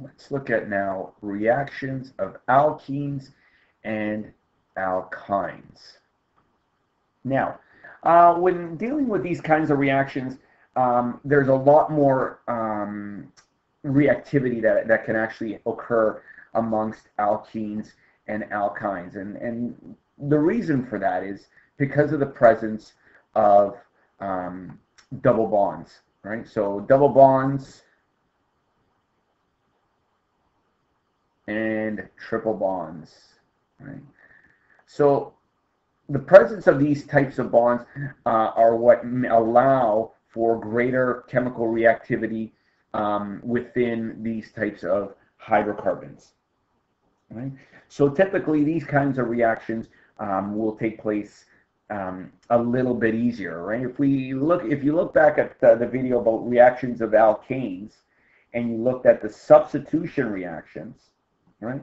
let's look at now reactions of alkenes and alkynes. Now, uh, when dealing with these kinds of reactions, um, there's a lot more um, reactivity that, that can actually occur amongst alkenes and alkynes. And, and the reason for that is because of the presence of um, double bonds, right? So double bonds and triple bonds, right? So the presence of these types of bonds uh, are what allow for greater chemical reactivity um, within these types of hydrocarbons. Right? So typically these kinds of reactions um, will take place um, a little bit easier, right? If we look, if you look back at the, the video about reactions of alkanes, and you looked at the substitution reactions, right?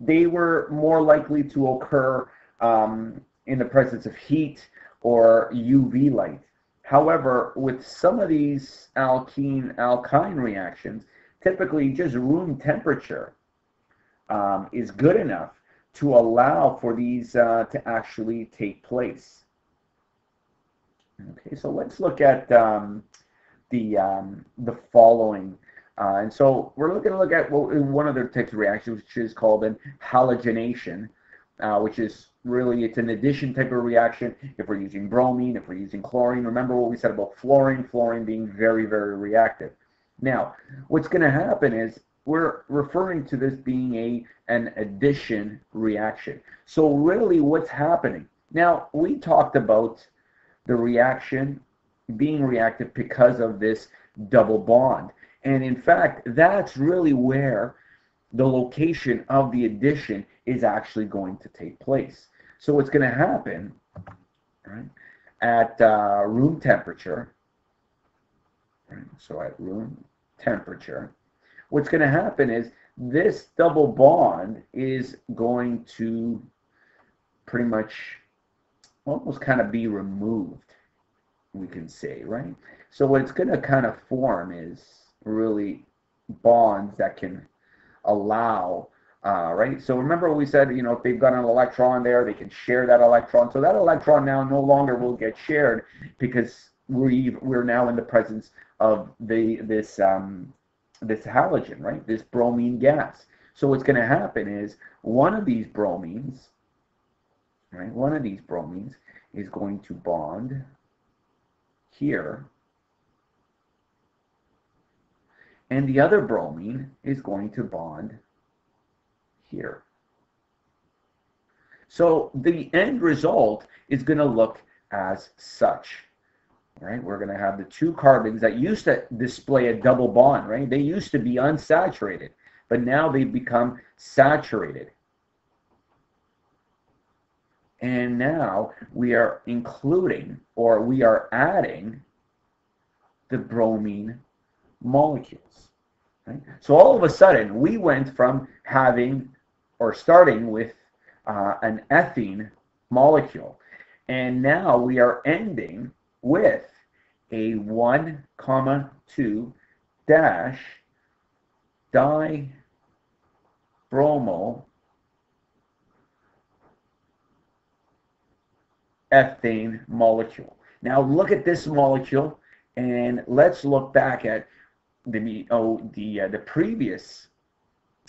They were more likely to occur um, in the presence of heat or UV light. However, with some of these alkene alkyne reactions, typically just room temperature um, is good enough to allow for these uh, to actually take place. Okay, so let's look at um, the um, the following. Uh, and so we're looking to look at well, one of their types of reactions, which is called an halogenation, uh, which is really it's an addition type of reaction. If we're using bromine, if we're using chlorine, remember what we said about fluorine, fluorine being very, very reactive. Now, what's going to happen is we're referring to this being a an addition reaction. So really what's happening? Now, we talked about the reaction being reactive because of this double bond. And in fact, that's really where the location of the addition is actually going to take place. So what's going to happen right, at uh, room temperature, right, so at room temperature, what's going to happen is this double bond is going to pretty much almost kind of be removed we can say, right? So what it's going to kind of form is really bonds that can allow, uh, right? So remember we said, you know, if they've got an electron there, they can share that electron. So that electron now no longer will get shared because we we're now in the presence of the this um, this halogen, right? This bromine gas. So what's going to happen is one of these bromines, right? One of these bromines is going to bond here. And the other bromine is going to bond here. So the end result is going to look as such. Right? We're going to have the two carbons that used to display a double bond, right? They used to be unsaturated, but now they've become saturated. And now we are including or we are adding the bromine molecules. So all of a sudden, we went from having or starting with uh, an ethene molecule, and now we are ending with a 1 comma 2 dash dibromo ethane molecule. Now look at this molecule and let's look back at the oh the uh, the previous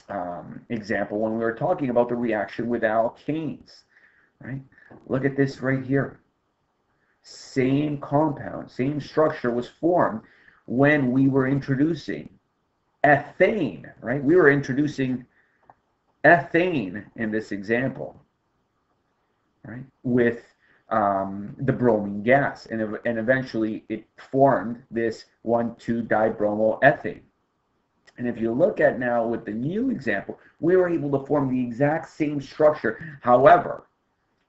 um, example when we were talking about the reaction with alkanes, right? Look at this right here. Same compound, same structure was formed when we were introducing ethane, right? We were introducing ethane in this example, right? With um, the bromine gas, and, and eventually it formed this 1,2-dibromoethane. And if you look at now with the new example, we were able to form the exact same structure. However,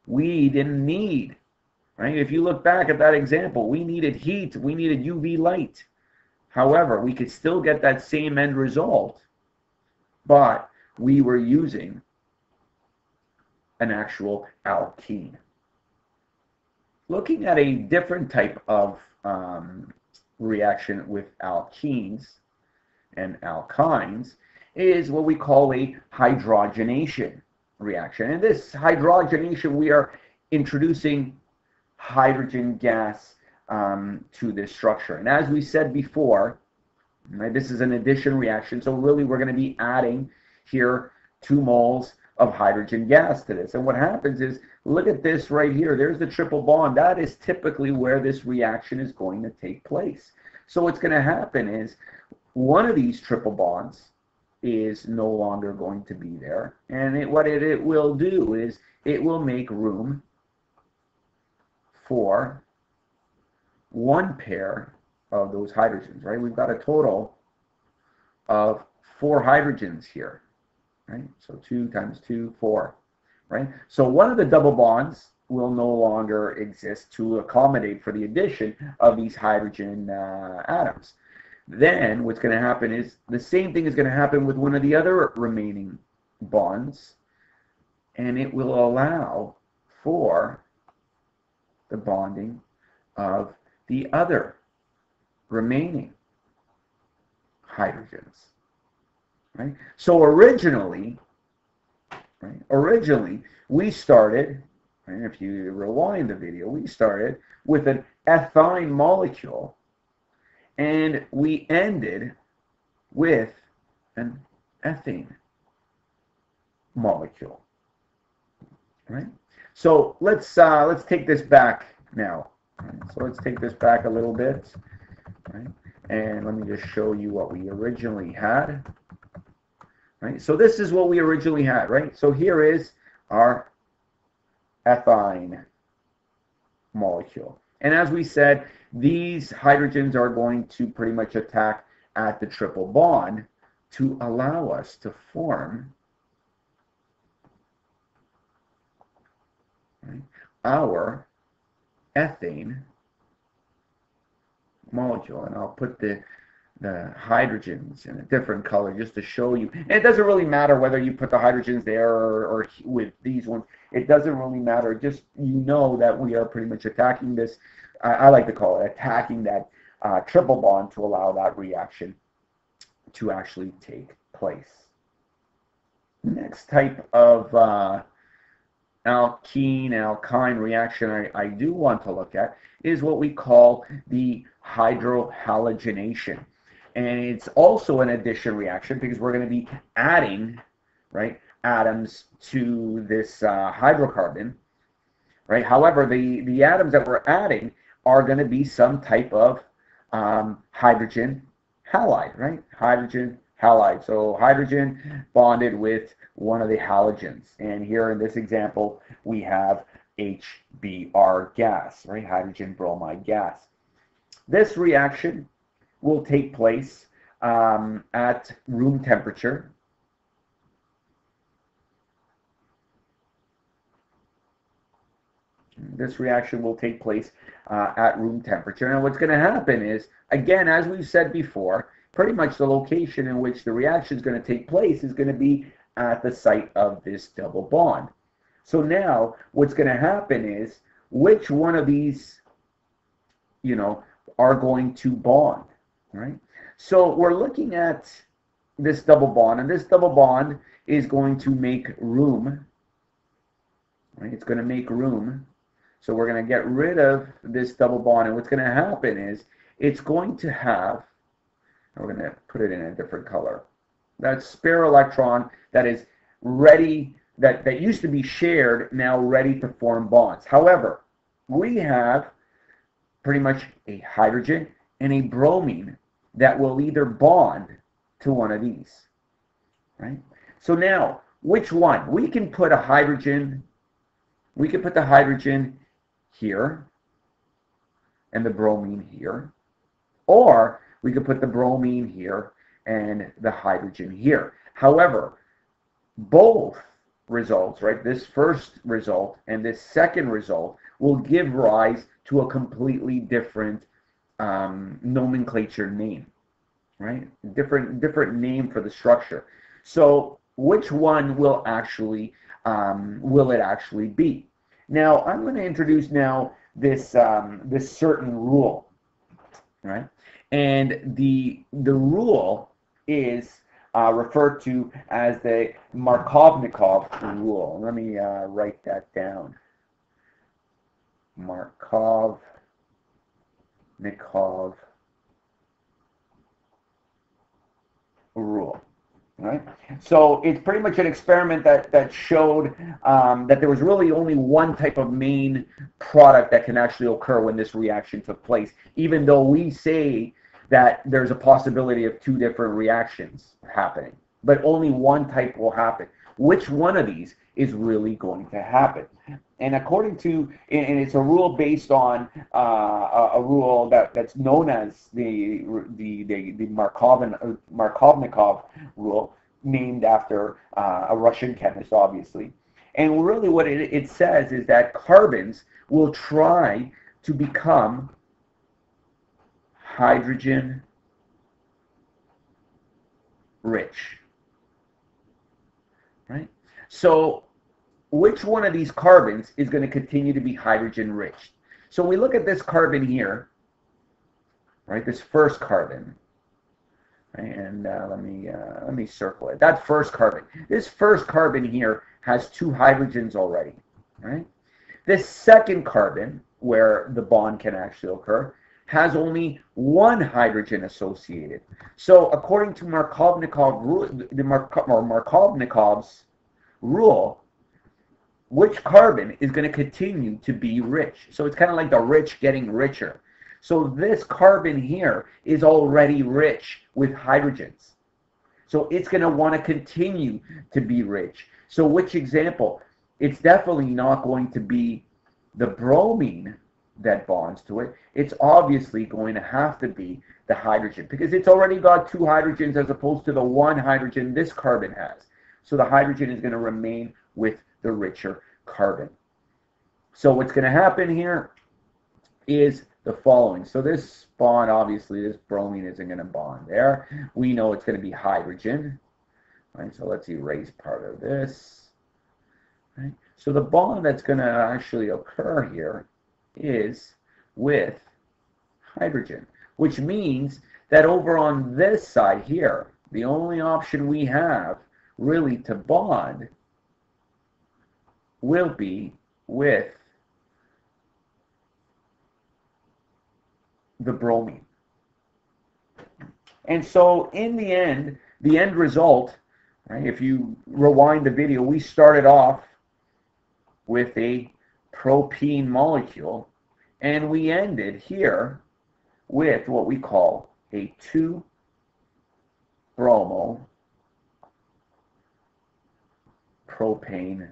we didn't need, right? If you look back at that example, we needed heat, we needed UV light. However, we could still get that same end result, but we were using an actual alkene looking at a different type of um, reaction with alkenes and alkynes, is what we call a hydrogenation reaction. And this hydrogenation, we are introducing hydrogen gas um, to this structure. And as we said before, right, this is an addition reaction. So really we're going to be adding here two moles of hydrogen gas to this. And what happens is, look at this right here. There's the triple bond. That is typically where this reaction is going to take place. So what's going to happen is one of these triple bonds is no longer going to be there. And it, what it, it will do is it will make room for one pair of those hydrogens, right? We've got a total of four hydrogens here, right? So two times two, four, right? So one of the double bonds will no longer exist to accommodate for the addition of these hydrogen uh, atoms. Then what's going to happen is the same thing is going to happen with one of the other remaining bonds, and it will allow for the bonding of the other remaining hydrogens. Right? So originally, right, originally we started, right, if you rewind the video, we started with an ethyne molecule and we ended with an ethane molecule. Right? So let's uh, let's take this back now. So let's take this back a little bit. Right? And let me just show you what we originally had. Right? So this is what we originally had, right? So here is our ethyne molecule. And as we said, these hydrogens are going to pretty much attack at the triple bond to allow us to form right, our ethane molecule. And I'll put the the hydrogens in a different color just to show you. And it doesn't really matter whether you put the hydrogens there or, or with these ones. It doesn't really matter. Just you know that we are pretty much attacking this I, I like to call it attacking that uh, triple bond to allow that reaction to actually take place. Next type of uh, alkene alkyne reaction I, I do want to look at is what we call the hydrohalogenation. And it's also an addition reaction because we're going to be adding, right, atoms to this uh, hydrocarbon, right? However, the, the atoms that we're adding are going to be some type of um, hydrogen halide, right? Hydrogen halide. So hydrogen bonded with one of the halogens. And here in this example, we have HBr gas, right? Hydrogen bromide gas. This reaction will take place um, at room temperature this reaction will take place uh, at room temperature. And what's going to happen is, again, as we've said before, pretty much the location in which the reaction is going to take place is going to be at the site of this double bond. So now what's going to happen is which one of these, you know, are going to bond, right? So we're looking at this double bond, and this double bond is going to make room, right? It's going to make room so we're going to get rid of this double bond. And what's going to happen is it's going to have, we're going to put it in a different color, that spare electron that is ready, that, that used to be shared, now ready to form bonds. However, we have pretty much a hydrogen and a bromine that will either bond to one of these, right? So now, which one? We can put a hydrogen, we can put the hydrogen here and the bromine here. Or we could put the bromine here and the hydrogen here. However, both results, right, this first result and this second result will give rise to a completely different um, nomenclature name, right? Different, different name for the structure. So which one will actually, um, will it actually be? Now, I'm going to introduce now this, um, this certain rule, right? And the, the rule is uh, referred to as the Markovnikov rule. Let me uh, write that down. Markov Nikov rule. Right? So it's pretty much an experiment that, that showed um, that there was really only one type of main product that can actually occur when this reaction took place, even though we say that there's a possibility of two different reactions happening, but only one type will happen. Which one of these is really going to happen? And according to, and it's a rule based on uh, a rule that, that's known as the the the, the Markov Markovnikov rule, named after uh, a Russian chemist, obviously. And really, what it, it says is that carbons will try to become hydrogen rich. Right? So which one of these carbons is going to continue to be hydrogen rich? So we look at this carbon here, right? This first carbon, and uh, let me uh, let me circle it. That first carbon. This first carbon here has two hydrogens already, right? This second carbon, where the bond can actually occur, has only one hydrogen associated. So according to Markovnikov rule, the Markovnikov's rule, which carbon is going to continue to be rich. So it's kind of like the rich getting richer. So this carbon here is already rich with hydrogens. So it's going to want to continue to be rich. So which example? It's definitely not going to be the bromine that bonds to it. It's obviously going to have to be the hydrogen because it's already got two hydrogens as opposed to the one hydrogen this carbon has. So the hydrogen is going to remain with the richer carbon. So what's going to happen here is the following. So this bond, obviously, this bromine isn't going to bond there. We know it's going to be hydrogen. Right, so let's erase part of this. Right. So the bond that's going to actually occur here is with hydrogen, which means that over on this side here, the only option we have really to bond will be with the bromine. And so in the end, the end result, right, if you rewind the video, we started off with a propene molecule and we ended here with what we call a 2 bromo propane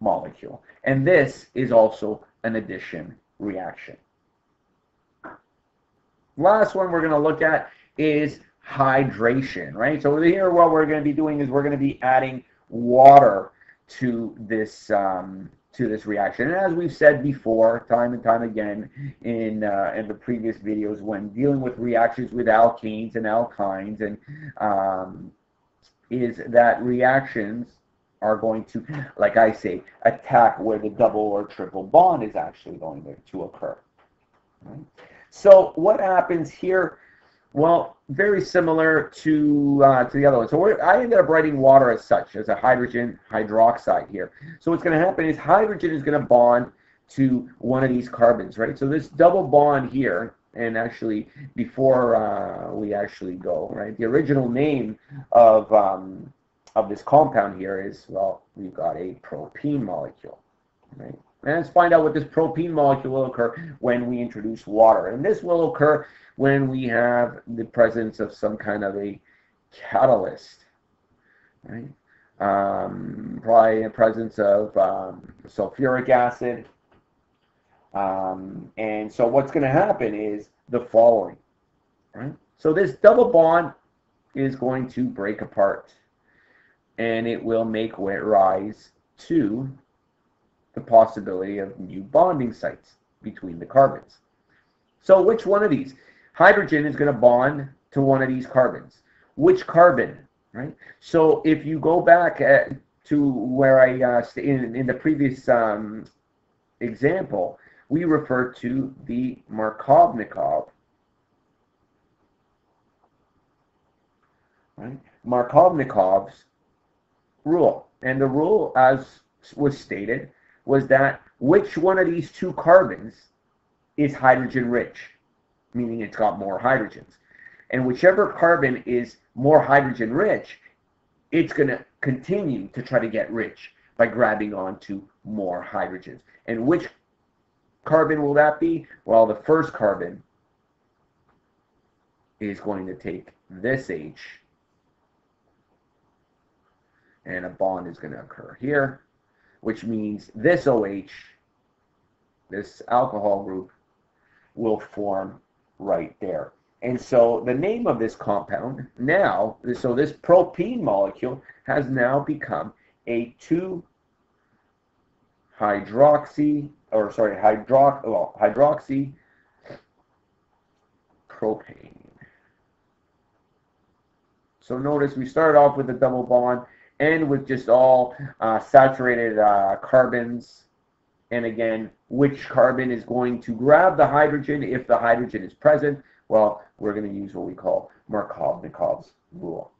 molecule. And this is also an addition reaction. Last one we're going to look at is hydration, right? So here what we're going to be doing is we're going to be adding water to this um, to this reaction. And as we've said before, time and time again in uh, in the previous videos, when dealing with reactions with alkanes and alkynes, and um, is that reactions are going to, like I say, attack where the double or triple bond is actually going to, occur. Right? So what happens here? Well, very similar to uh, to the other one. So I ended up writing water as such, as a hydrogen hydroxide here. So what's going to happen is hydrogen is going to bond to one of these carbons, right? So this double bond here, and actually before uh, we actually go, right, the original name of um, of this compound here is, well, we've got a propene molecule, right? And let's find out what this propene molecule will occur when we introduce water. And this will occur when we have the presence of some kind of a catalyst, right? Um, probably in presence of um, sulfuric acid. Um, and so what's going to happen is the following, right? So this double bond is going to break apart and it will make rise to the possibility of new bonding sites between the carbons. So which one of these? Hydrogen is going to bond to one of these carbons. Which carbon, right? So if you go back at, to where I, uh, in, in the previous um, example, we refer to the Markovnikov right? Markovnikov's rule. And the rule, as was stated, was that which one of these two carbons is hydrogen rich, meaning it's got more hydrogens. And whichever carbon is more hydrogen rich, it's going to continue to try to get rich by grabbing onto more hydrogens. And which carbon will that be? Well, the first carbon is going to take this H and a bond is going to occur here, which means this OH, this alcohol group, will form right there. And so the name of this compound now, so this propene molecule has now become a 2 hydroxy, or sorry, hydrox, well, hydroxy propane. So notice we started off with a double bond and with just all uh, saturated uh, carbons. And again, which carbon is going to grab the hydrogen if the hydrogen is present? Well, we're going to use what we call Markovnikov's rule.